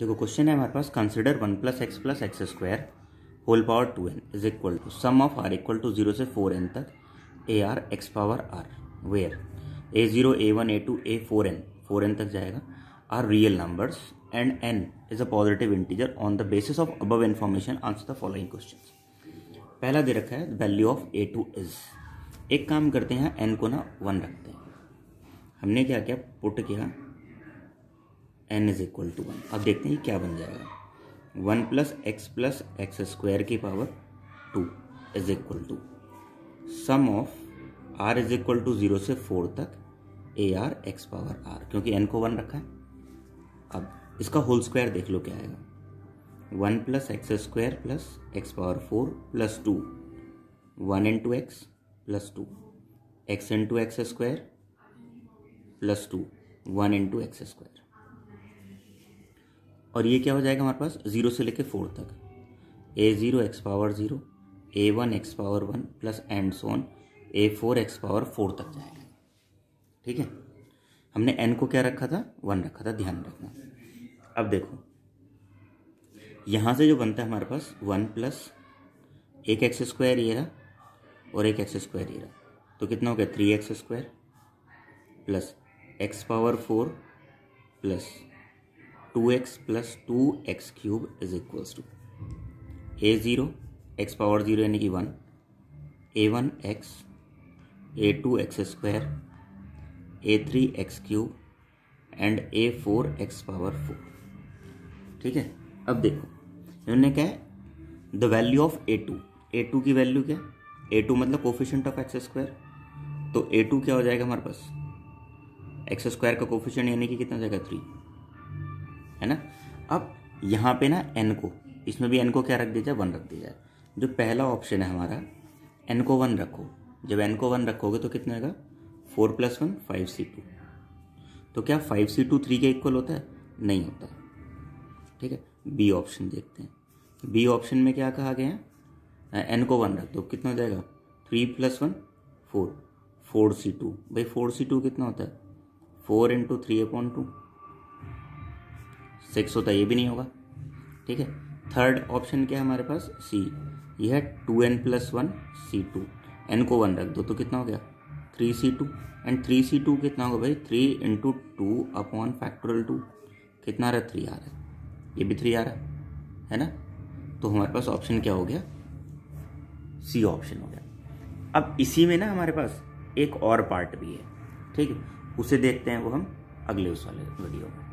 देखो क्वेश्चन है हमारे पास consider one plus x plus x square whole power two n is equal to sum of r equal to zero से four N तक a r x power r where a zero a one a two a four n four n तक जाएगा। R real numbers and n is a positive integer on the basis of above information answer the following question पहला दे रखा है value of a two is एक काम करते हैं एन को ना वन रखते हैं। हमने क्या किया? पुट किया। N is equal to one अब देखते हैं क्या बन जाएगा। One plus x plus x square की power two is equal to sum of r is equal to zero से फोर तक a r x power r, क्योंकि एन को वन रखा है। अब इसका होल स्क्वायर देख लो क्या आएगा। One plus x square plus x power four plus two. One into x plus two. X into x square plus two. One into x square. और ये क्या हो जाएगा हमारे पास? ज़ीरो से लेके फोर तक। A zero x power zero a one x power one plus and so on a four x power four तक जाएगा। ठीक है? हमने एन को क्या रखा था? वन रखा था। ध्यान रखना। अब देखो। यहाँ से जो बनता है हमारे पास वन प्लस एक एक्स स्क्वायर ये रहा और एक एक्स स्क्वायर ये रहा। तो कितना हो गया? Three x square plus x power four plus two x plus two x cube is equals to a zero x power zero यानी कि one a one x a two x square a three x cube and a four x power four ठीक है? अब देखो, इन्होंने क्या है? The value of a two a two की वैल्यू क्या? ए टू मतलब कोफिशियंट ऑफ़ एक्स स्क्वायर तो ए टू क्या हो जाएगा हमारे पास? एक्स स्क्वायर का कोफिशियंट यानी कि कितना जाएगा? थ्री है ना? अब यहाँ पे ना एन को, इसमें भी एन को क्या रख दिया जाए? वन रख दिया जाए। जो पहला ऑप्शन है हमारा एन को वन रखो। जब एन को वन रखोगे तो कितना आएगा? Four plus one, five C two. तो क्या फाइव सी टू थ्री के इक्वल होता है? नहीं होता। ठीक है? बी ऑप्शन देखते हैं। बी ऑप्शन में क्या कहा गया है? एन को वन रख दो। कितना हो जाएगा? Three plus one, four. Four C two. भाई, फोर सी टू कितना होता है? Four into three upon two six होता ये भी नहीं होगा। ठीक है? थर्ड ऑप्शन क्या है हमारे पास? सी यह है two n plus one C two n को वन रख दो तो कितना हो गया? Three C two and three C two कितना होगा भाई? Three into two upon factorial two कितना आ रहा? है थ्री आ रहा है। ये भी थ्री आ रहा है। है ना? तो हमारे पास ऑप्शन क्या हो गया? सी ऑप्शन हो गया। अब इसी में ना हमारे पास एक और पार्ट भी है। ठीक है? उसे देखते हैं वो हम अगले उस वाले वीडियो में।